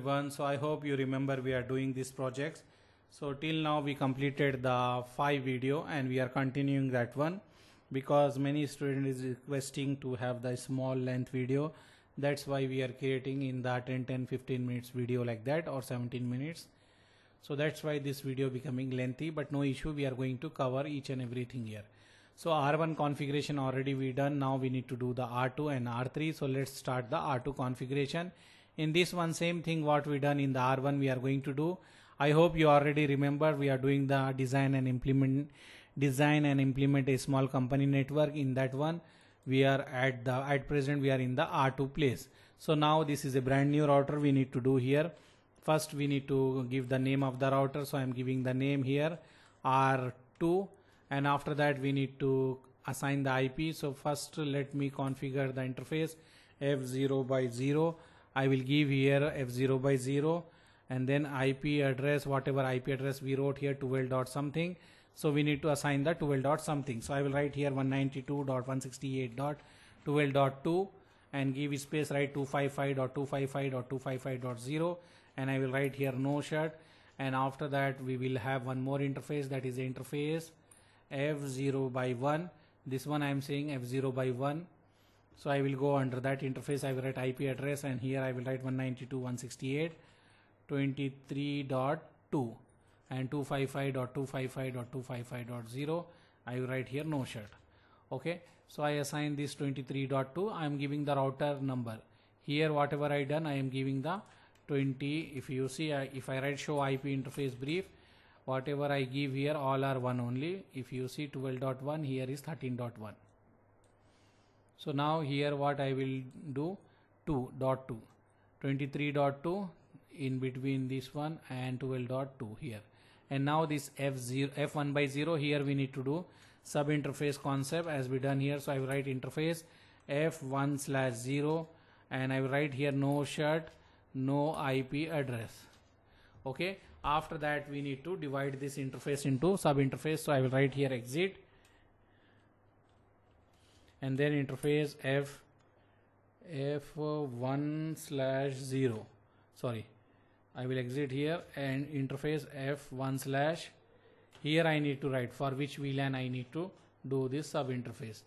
everyone. So I hope you remember we are doing these projects. So till now we completed the five video and we are continuing that one because many student is requesting to have the small length video. That's why we are creating in the 10, 10, 15 minutes video like that or 17 minutes. So that's why this video becoming lengthy but no issue we are going to cover each and everything here. So R1 configuration already we done. Now we need to do the R2 and R3. So let's start the R2 configuration. In this one same thing what we done in the R1 we are going to do. I hope you already remember we are doing the design and implement design and implement a small company network in that one we are at the at present we are in the R2 place. So now this is a brand new router we need to do here. First we need to give the name of the router. So I am giving the name here R2 and after that we need to assign the IP so first let me configure the interface f0 by 0 I will give here f0 by 0 and then IP address whatever IP address we wrote here 12 dot something. So we need to assign the 12 dot something. So I will write here 192.168.12.2 and give space write 255.255.255.0 and I will write here no shut. And after that we will have one more interface that is interface f0 by 1 this one I am saying f0 by 1 so I will go under that interface. I will write IP address and here I will write 192.168.23.2 and 255.255.255.0 I will write here no shut okay? So I assign this 23.2 I am giving the router number. Here whatever I done I am giving the 20 if you see if I write show IP interface brief whatever I give here all are 1 only. If you see 12.1 here is 13.1 so now here what I will do 2.2 23.2 in between this one and 12.2 here. And now this f0 f1 by 0 here we need to do sub interface concept as we done here. So I will write interface f1 slash 0 and I will write here no shut no IP address. Okay. After that we need to divide this interface into sub interface so I will write here exit and then interface f f1 slash 0 sorry I will exit here and interface f1 slash. Here I need to write for which VLAN I need to do this sub interface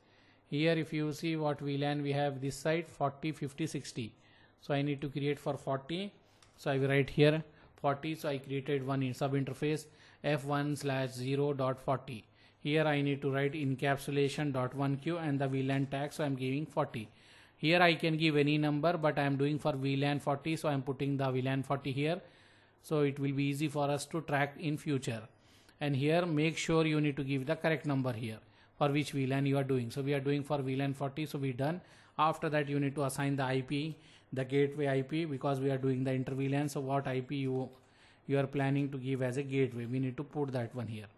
here if you see what VLAN we have this side 40 50 60 so I need to create for 40 so I will write here 40 so I created one in sub interface f1 slash 0 dot 40 here I need to write encapsulation dot 1q and the VLAN tag so I'm giving 40 here I can give any number but I am doing for VLAN 40 so I'm putting the VLAN 40 here. So it will be easy for us to track in future. And here make sure you need to give the correct number here for which VLAN you are doing. So we are doing for VLAN 40 so we done. After that you need to assign the IP the gateway IP because we are doing the inter VLAN so what IP you you are planning to give as a gateway? We need to put that one here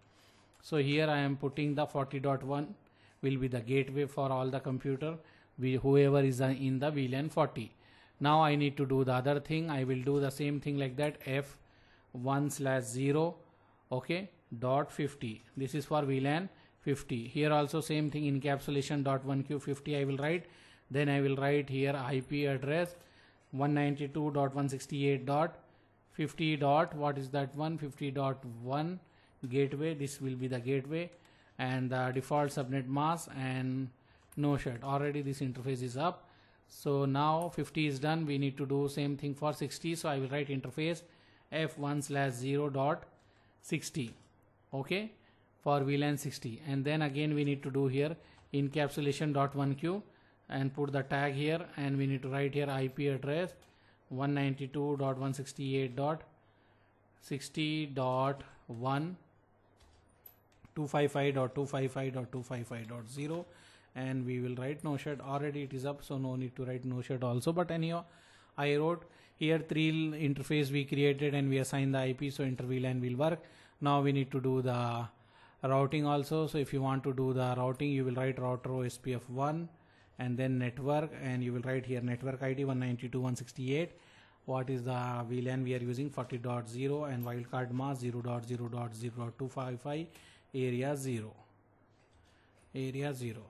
so here I am putting the 40.1 will be the gateway for all the computer we, whoever is in the VLAN 40 now I need to do the other thing I will do the same thing like that f1 slash 0 okay dot 50 this is for VLAN 50 here also same thing encapsulation dot 1q50 I will write. Then I will write here IP address 192.168.50 dot what is that one? 50.1 gateway. This will be the gateway and the default subnet mask and no shut already this interface is up. So now 50 is done. We need to do same thing for 60 so I will write interface f1 slash 0 dot 60 okay for VLAN 60 and then again we need to do here encapsulation dot 1q and put the tag here. And we need to write here IP address 192.168.60.1 255.255.255.0 and we will write no shut already it is up so no need to write no shut also. But anyhow I wrote here three interface we created and we assign the IP so inter VLAN will work. Now we need to do the routing also. So if you want to do the routing you will write router OSPF1 and then network. And you will write here network ID 192.168 what is the VLAN we are using? 40.0 and wildcard mask 0.0.0.255 area 0 area 0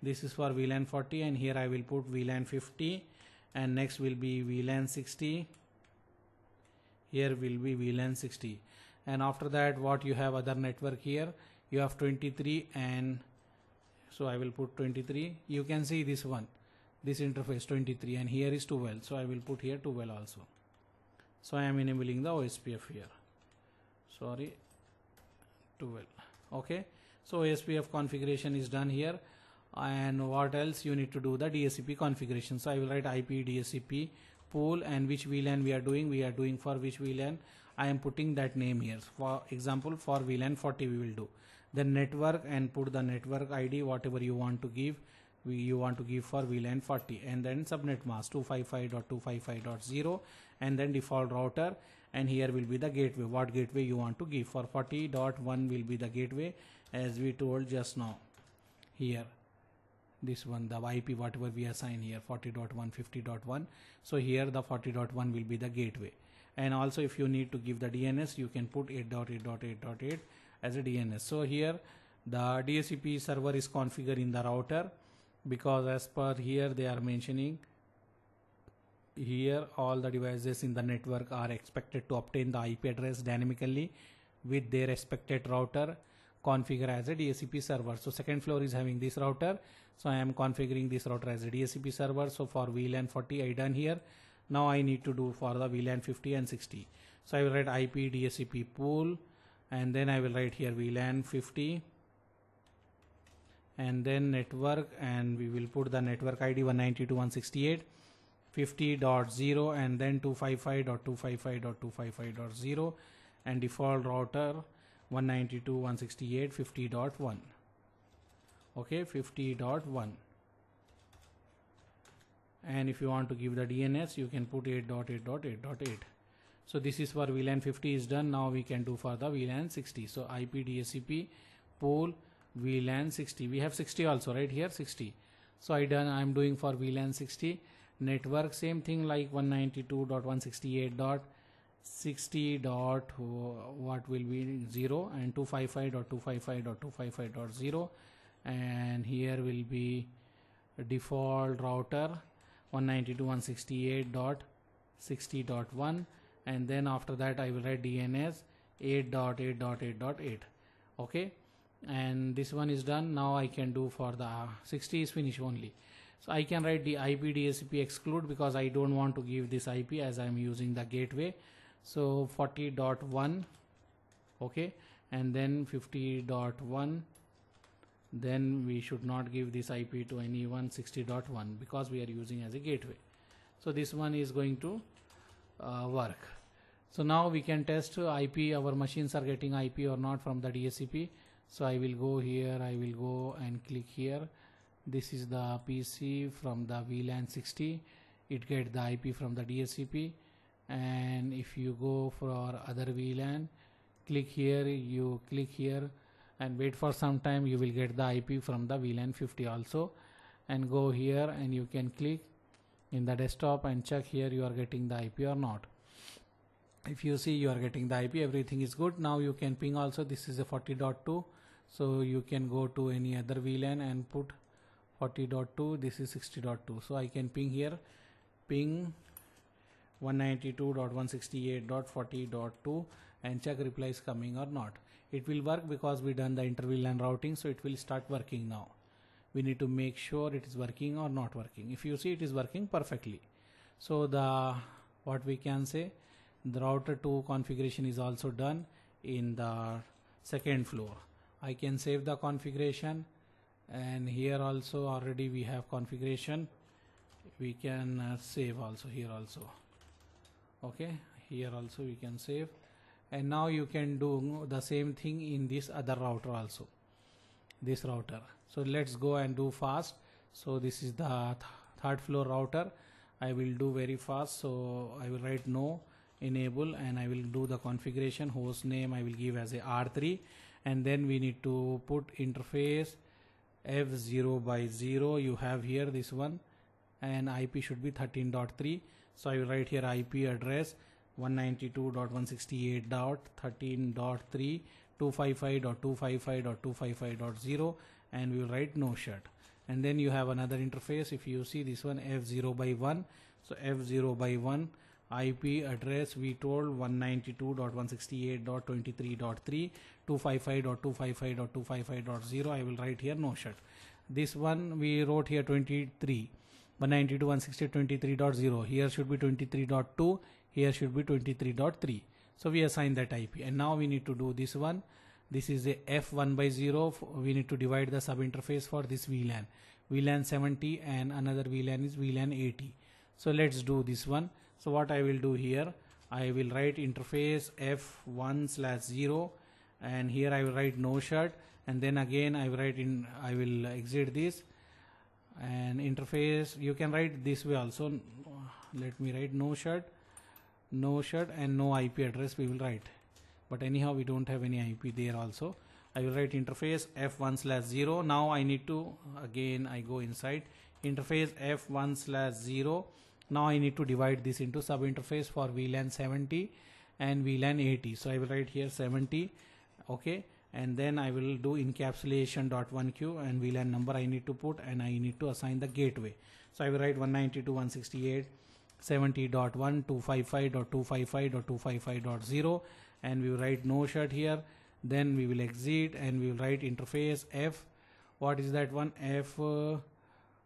this is for VLAN 40 and here I will put VLAN 50 and next will be VLAN 60 here will be VLAN 60 and after that what you have other network here? You have 23 and so I will put 23 you can see this one. This interface 23 and here is 12 so I will put here 12 also. So I am enabling the OSPF here. Sorry. 12 okay? So OSPF configuration is done here. And what else you need to do? The DHCP configuration. So I will write IP DHCP pool and which VLAN we are doing. We are doing for which VLAN I am putting that name here. For example for VLAN 40 we will do. The network and put the network ID whatever you want to give. We, you want to give for VLAN 40 and then subnet mask 255.255.0 and then default router and here will be the gateway. What gateway you want to give? For 40.1 will be the gateway as we told just now. Here. This one the IP whatever we assign here 40.1 50.1 so here the 40.1 will be the gateway. And also if you need to give the DNS you can put 8.8.8.8 as a DNS so here the DHCP server is configured in the router because as per here they are mentioning here all the devices in the network are expected to obtain the IP address dynamically with their expected router configure as a DHCP server. So second floor is having this router. So I am configuring this router as a DHCP server. So for VLAN 40 I done here. Now I need to do for the VLAN 50 and 60. So I will write IP DHCP pool and then I will write here VLAN 50 and then network and we will put the network ID 192.168 50.0 and then 255.255.255.0 and default router 192.168.50.1 okay 50.1 and if you want to give the DNS you can put 8.8.8.8 so this is for VLAN 50 is done. Now we can do for the VLAN 60 so IP DHCP pool VLAN 60 we have 60 also right here 60 so I done I'm doing for VLAN 60 network same thing like 192.168.60 dot what will be 0 and 255.255.255.0 and here will be default router 192.168.60.1 and then after that I will write DNS 8.8.8.8 okay? And this one is done. Now I can do for the 60 is finished only so I can write the IP DHCP exclude because I don't want to give this IP as I'm using the gateway. So 40.1 okay and then 50.1 then we should not give this IP to anyone 60.1 because we are using as a gateway. So this one is going to uh, work. So now we can test IP our machines are getting IP or not from the DHCP. so I will go here I will go and click here this is the PC from the VLAN 60 it get the IP from the DHCP and if you go for other VLAN click here you click here and wait for some time you will get the IP from the VLAN 50 also. And go here and you can click in the desktop and check here you are getting the IP or not. If you see you are getting the IP everything is good. Now you can ping also. This is a 40.2 so you can go to any other VLAN and put 40.2 this is 60.2 so I can ping here ping 192.168.40.2 and check reply is coming or not. It will work because we done the inter VLAN routing so it will start working now. We need to make sure it is working or not working. If you see it is working perfectly. So the what we can say the router 2 configuration is also done in the second floor. I can save the configuration and here also already we have configuration. We can uh, save also here also. Okay? Here also we can save. And now you can do the same thing in this other router also. This router. So let's go and do fast. So this is the th third floor router. I will do very fast. So I will write no enable and I will do the configuration. Host name I will give as a R3 and then we need to put interface f0 by 0 you have here this one and IP should be 13.3 so I will write here IP address 192.168.13.3 255.255.255.0 and we will write no shut and then you have another interface if you see this one f0 by 1 so f0 by 1 IP address we told 192.168.23.3 255.255.255.0 I will write here no shut. This one we wrote here 23 192.168.23.0 here should be 23.2 here should be 23.3 so we assign that IP and now we need to do this one. This is a f1 by 0 we need to divide the sub interface for this VLAN VLAN 70 and another VLAN is VLAN 80 so let's do this one so what I will do here I will write interface f1 slash 0 and here I will write no shut and then again I will write in I will exit this and interface you can write this way also. Let me write no shut no shut and no IP address we will write. But anyhow we don't have any IP there also. I will write interface f1 slash 0 now I need to again I go inside. Interface f1 slash 0 now I need to divide this into sub interface for VLAN 70 and VLAN 80 so I will write here 70 okay? And then I will do encapsulation dot one q and VLAN number I need to put and I need to assign the gateway. So I will write 192.168 70.1 255.255.255.0 and we will write no shut here. Then we will exit and we will write interface f. What is that one? F uh,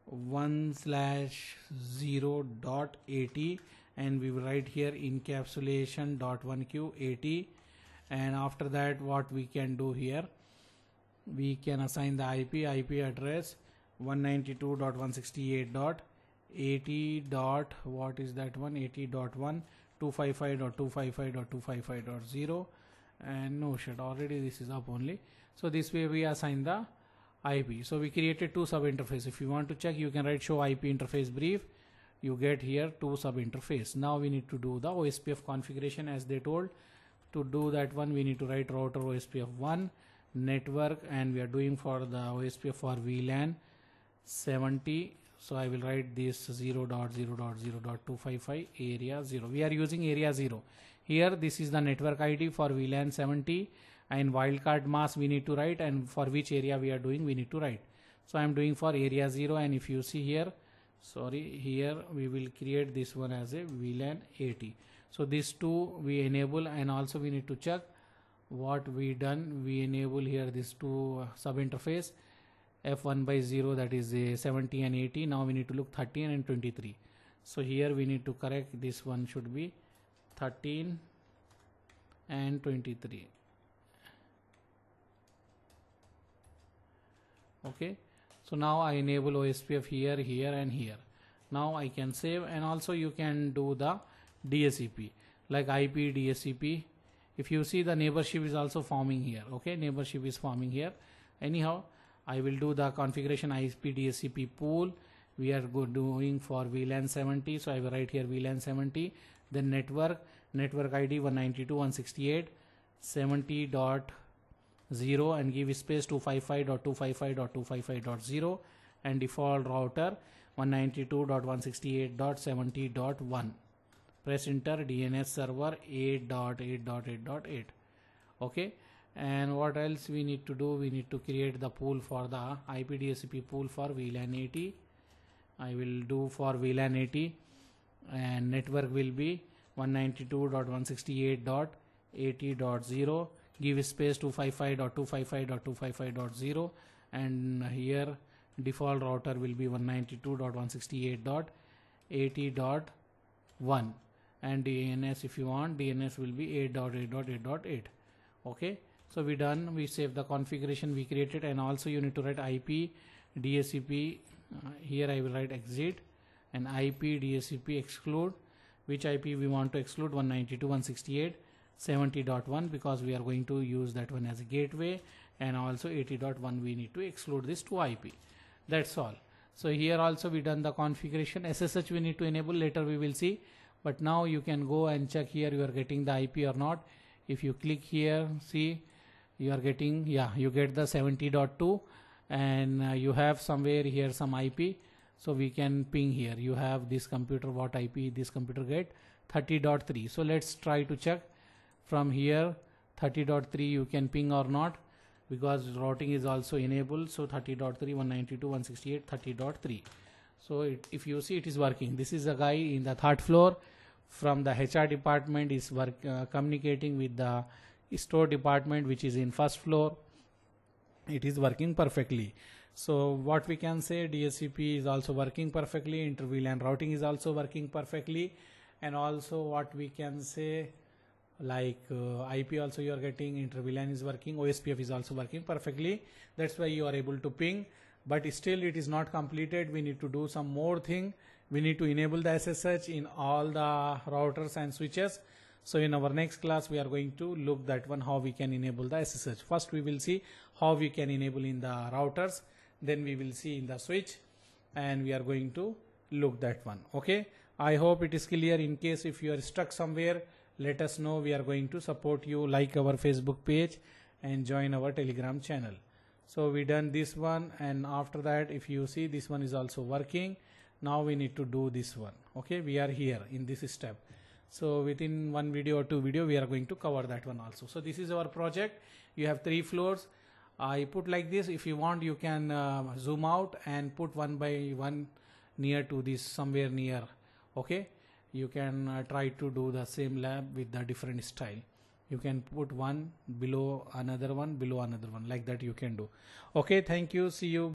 1 slash 0 dot 80 and we will write here encapsulation dot 1 q 80 and after that what we can do here? We can assign the ip ip address 192.168 dot 80 dot what is that one? 80 dot 1 255.255.255.0 and no shit already this is up only. So this way we assign the IP so we created two sub interface if you want to check you can write show IP interface brief. You get here two sub interface now we need to do the OSPF configuration as they told. To do that one we need to write router OSPF 1 network and we are doing for the OSPF for VLAN 70 so I will write this 0 dot 0 dot 0 dot 255 area 0 we are using area 0 here this is the network ID for VLAN 70 and wildcard mask we need to write and for which area we are doing we need to write. So I am doing for area 0 and if you see here sorry here we will create this one as a VLAN 80 so these two we enable and also we need to check what we done. We enable here this two sub interface f1 by 0 that is a 70 and 80 now we need to look 13 and 23 so here we need to correct this one should be 13 and 23 okay? So now I enable OSPF here here and here. Now I can save and also you can do the DHCP like IP DHCP if you see the neighborship is also forming here okay? Neighborship is forming here. Anyhow I will do the configuration ISP DHCP pool. We are doing for VLAN 70 so I will write here VLAN 70 then network network ID 192.168 70.0 and give space 255.255.255.0 and default router 192.168.70.1 press enter DNS server 8.8.8.8 okay? And what else we need to do? We need to create the pool for the IP DHCP pool for VLAN 80 I will do for VLAN 80 and network will be 192.168.80.0 give space 255.255.255.0 and here default router will be 192.168.80.1 and DNS if you want DNS will be 8.8.8.8 okay? So we done. We save the configuration. We created. And also you need to write IP DHCP uh, here I will write exit. And IP DHCP exclude. Which IP we want to exclude 192.168.70.1 because we are going to use that one as a gateway and also 80.1 we need to exclude this two IP that's all. So here also we done the configuration. SSH we need to enable. Later we will see. But now you can go and check here you are getting the IP or not. If you click here see you are getting yeah you get the 70.2 and uh, you have somewhere here some IP so we can ping here. You have this computer what IP this computer get? 30.3 so let's try to check from here 30.3 you can ping or not because routing is also enabled. So 30.3 192 168 30.3 so it, if you see it is working. This is a guy in the third floor. From the hr department is work uh, communicating with the store department which is in first floor. It is working perfectly. So what we can say DHCP is also working perfectly. Inter VLAN routing is also working perfectly. And also what we can say like uh, IP also you are getting inter VLAN is working OSPF is also working perfectly. That's why you are able to ping. But still it is not completed. We need to do some more thing. We need to enable the SSH in all the routers and switches. So in our next class we are going to look that one how we can enable the SSH first we will see how we can enable in the routers. Then we will see in the switch. And we are going to look that one. Okay? I hope it is clear in case if you are stuck somewhere let us know. We are going to support you. Like our Facebook page and join our telegram channel. So we done this one and after that if you see this one is also working now we need to do this one. Okay? We are here in this step. So within one video or two video we are going to cover that one also. So this is our project. You have three floors. I put like this. If you want you can uh, zoom out and put one by one near to this somewhere near. Okay you can uh, try to do the same lab with the different style. You can put one below another one below another one like that you can do. Okay thank you. See you